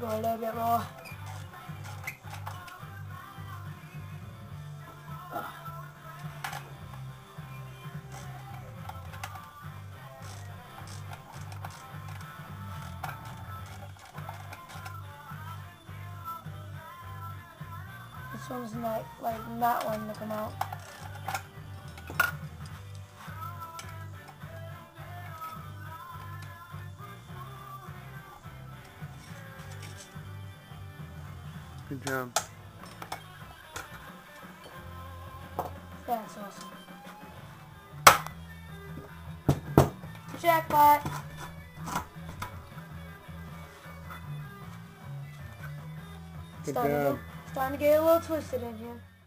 rồi lên mẹ rồi. This one's not like that one to come out. Good job. That's awesome. Jackpot! Good Starting job. get, starting to get a little twisted in here.